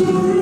story.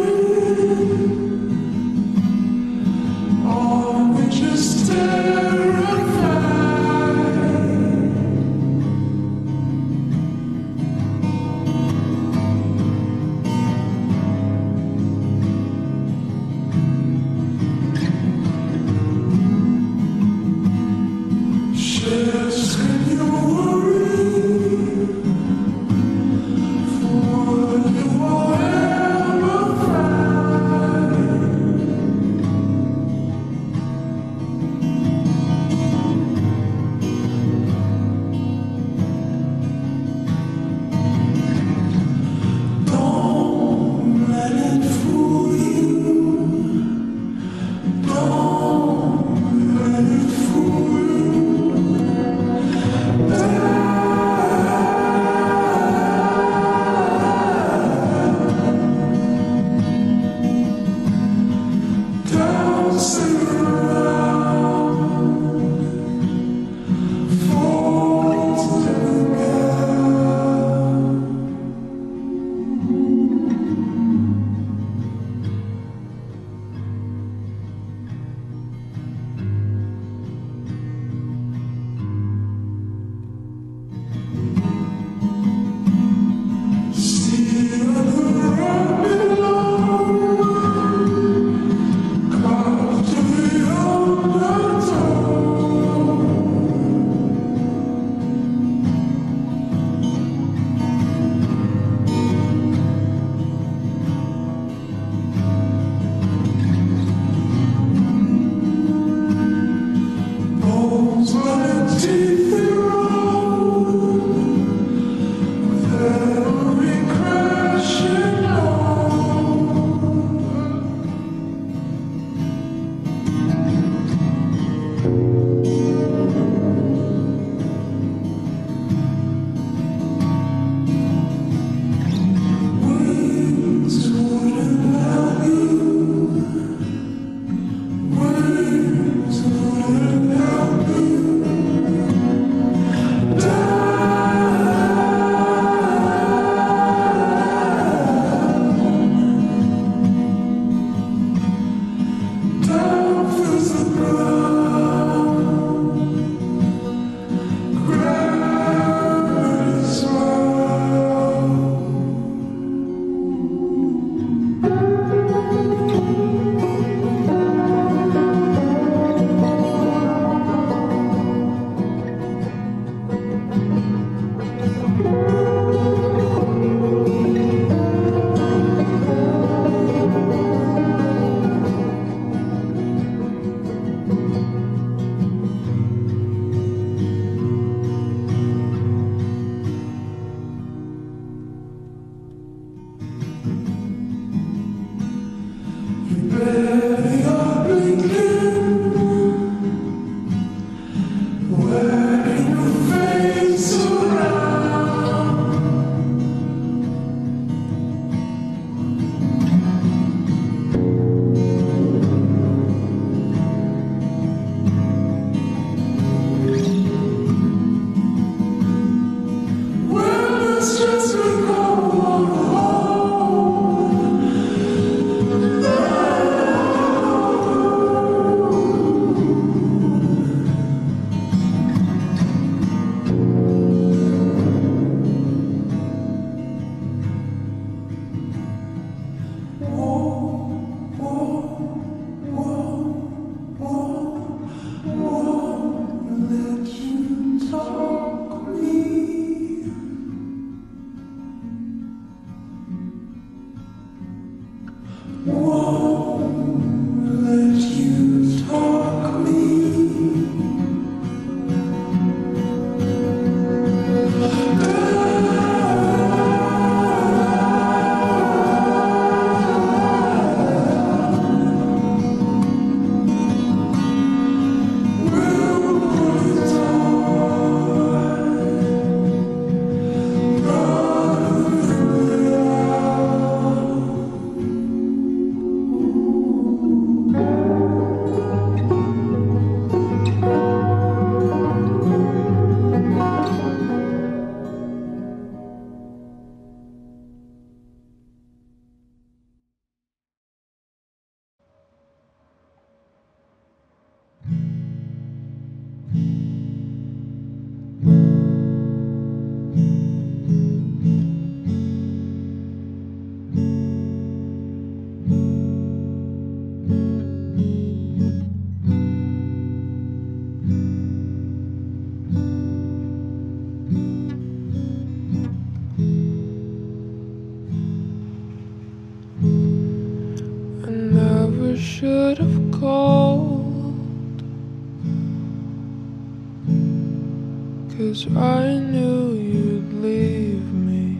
Cause I knew you'd leave me.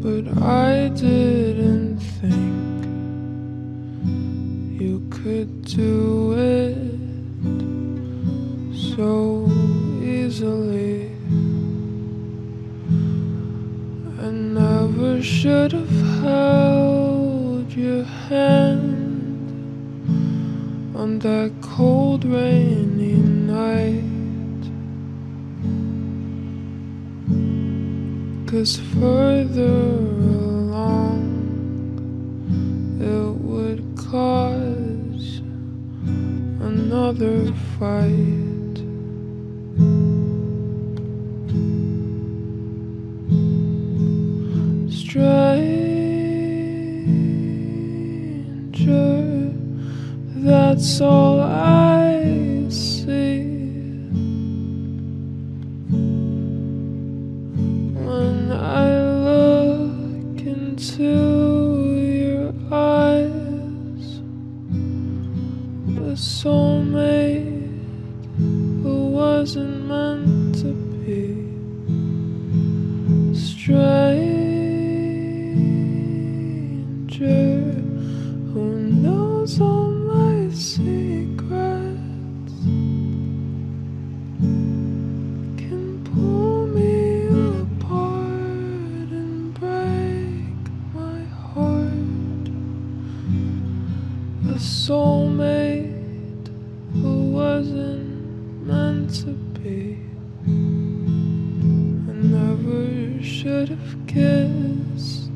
But I didn't think you could do it so easily. I never should have held your hand on that cold, rainy night. Cause further along, it would cause another fight. That's all I see. When I look into A soulmate who wasn't meant to be. I never should have kissed,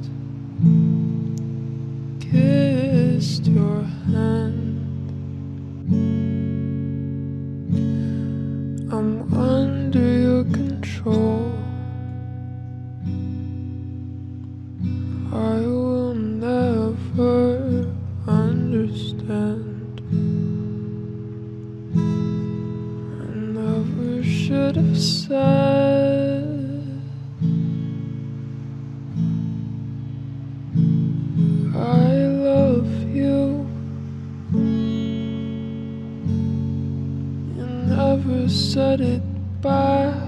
should have said. I love you. You never said it back.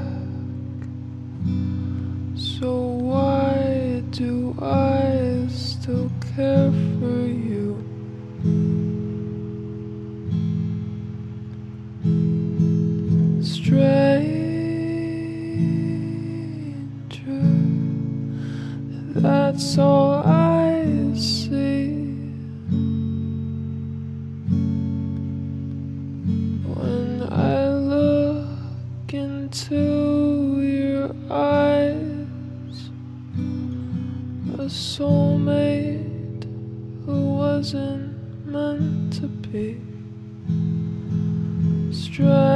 That's all I see. When I look into your eyes, a soulmate who wasn't meant to be. Stranger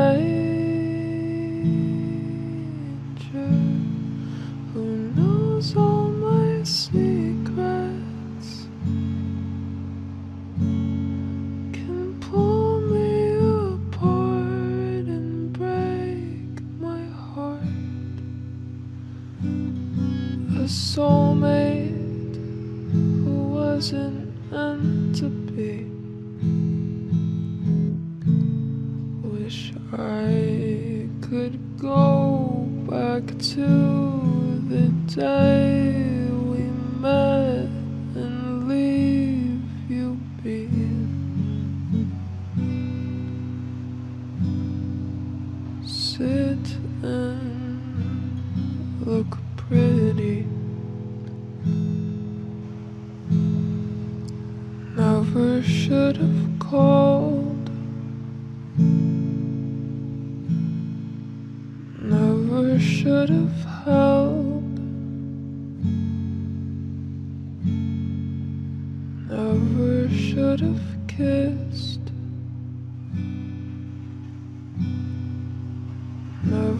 my you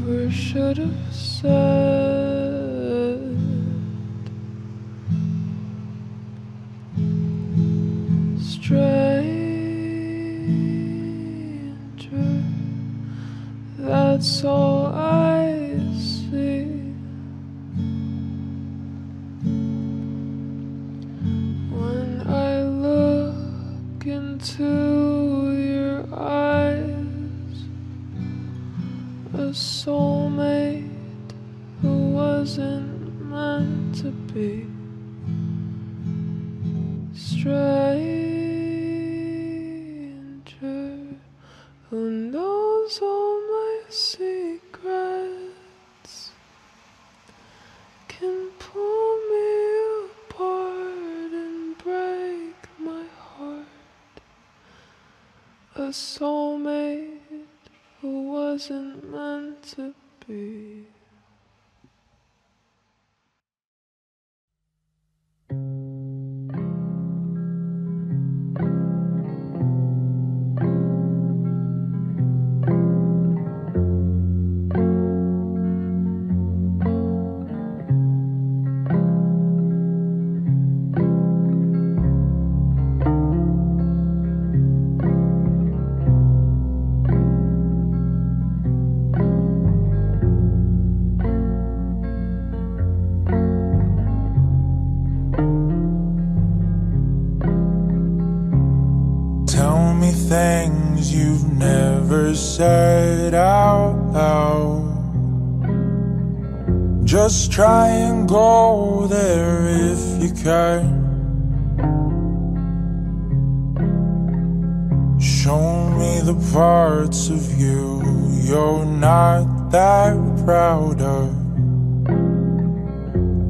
Never should have said. Wasn't meant to be. Stranger who knows all my secrets can pull me apart and break my heart. A soulmate who wasn't meant to be. Me things you've never said out loud. Just try and go there if you can. Show me the parts of you you're not that proud of.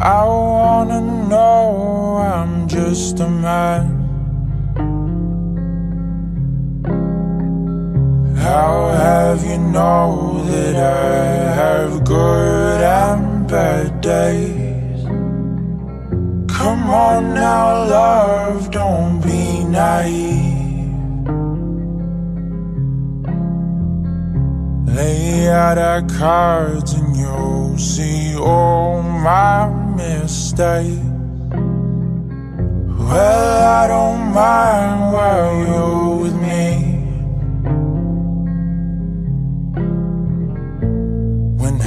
I wanna know I'm just a man. How have you know that I have good and bad days? Come on now, love, don't be naive. Lay out our cards and you'll see all my mistakes. Well, I don't mind while you're with me.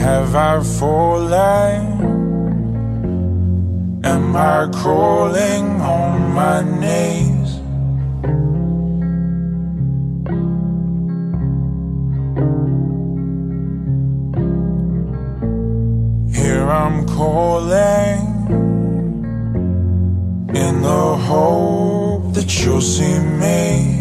Have I fallen? Am I crawling on my knees? Here I'm calling in the hope that you'll see me.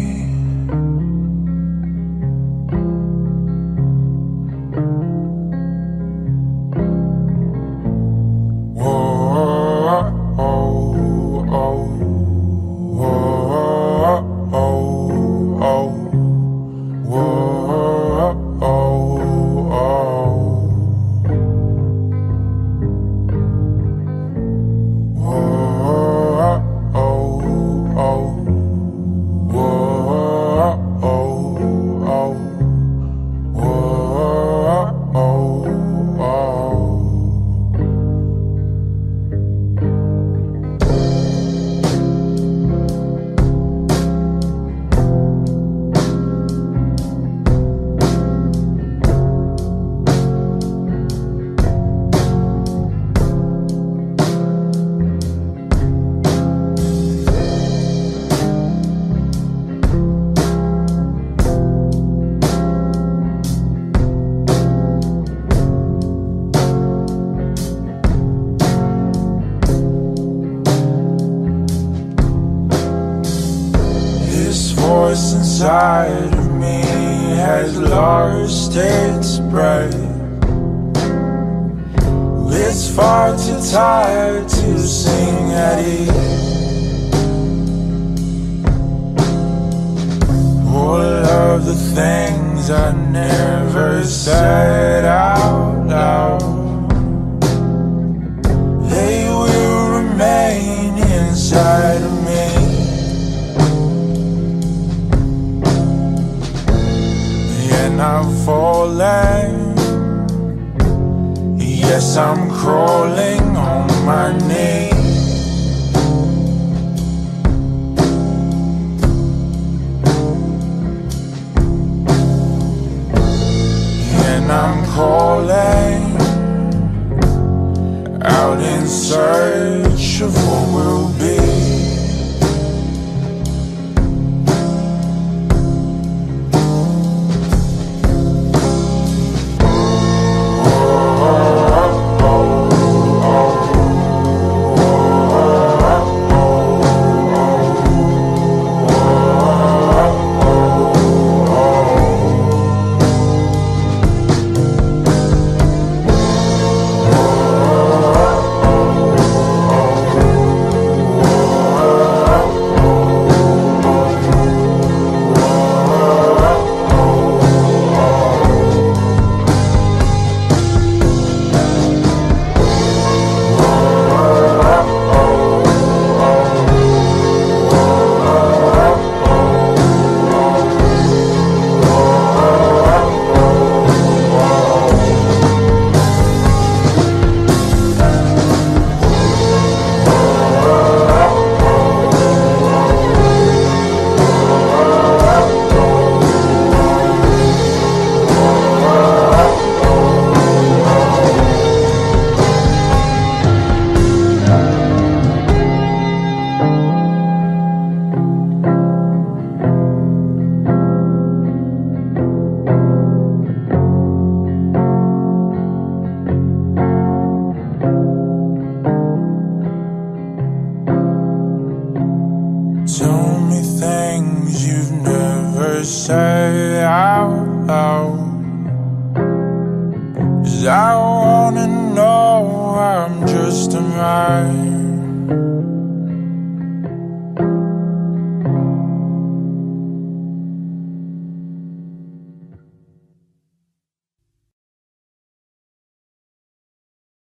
Its breath. It's far too tired to sing at ease. All of the things I never said out loud, they will remain inside I'm falling. Yes, I'm crawling on my knees. And I'm calling out in search of what will be.